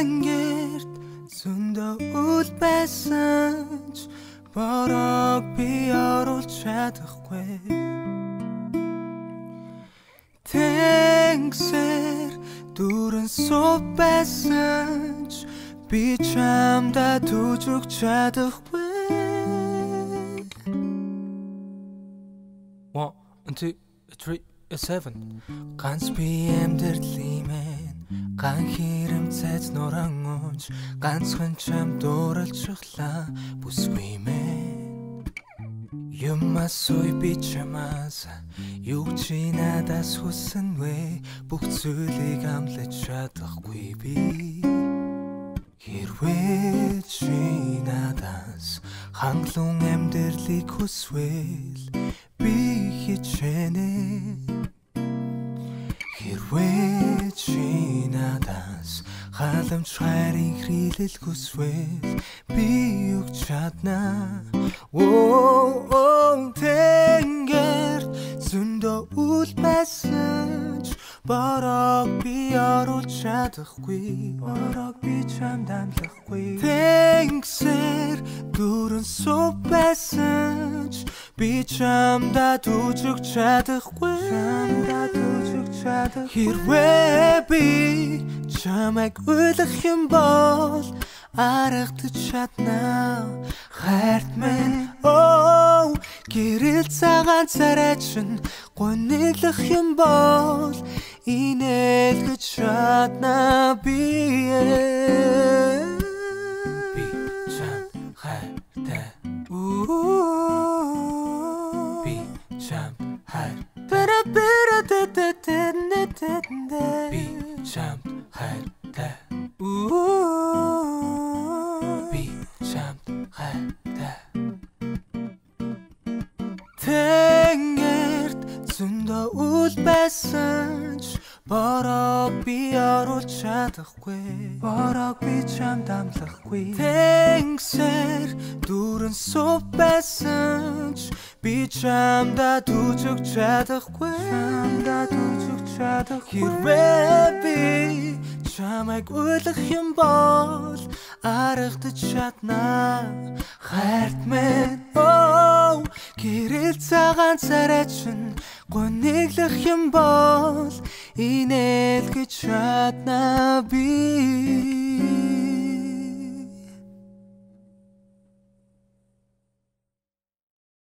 Тэнгэрт зөндөө үл байсан ч борог би оруулж чадахгүй. Тэнгсэр дүүрэн сув байсан ч би чамда түүж өгч чадахгүй. One, two, three, seven. Ганц би амьдралын мэн ган хэрэм цайз нуран унж ганцхан чам дууралж өглөө бүсгүй мэн юм асууй би чамаас юу чи надаас хүсэн вэ? Бүх зүйлийг амлаж чадахгүй би. Хэрвээ чи надаас хангалуун амьдралыг хүсвэл би хичээнэ. Хэрвээ чи надаас халамж хайрын хрилэл хүсвэл би өгч чадна. Оо оо тэнгэр зөндөө үл ч Борог би оруулж чадахгүй Борог би чамд амлахгүй. Тэнгсэр дүүрэн сув байсан Би чамда түүж өгч чадахгүй. Чамда түүж өгч чадахгүй Хэрвээ би чамайг уйлах юм бол аргадч чадна. Хайрт минь оо гэрэл цагаан царай чин гониглах юм бол инээлгэж чадна би Тэнгэрт зөндөө үл байсан ч борог би оруулж чадахгүй. Борог би чамд амлахгүй. Тэнгсэр дүүрэн сув байсан ч би чамда түүж өгч чадахгүй. Чамда түүж өгч чадахгүй. Хэрвээ би чамайг уйлах юм бол аргадч чадна. Хайрт гэрэл цагаан царай чин гониглах юм бол инээлгэж чадна би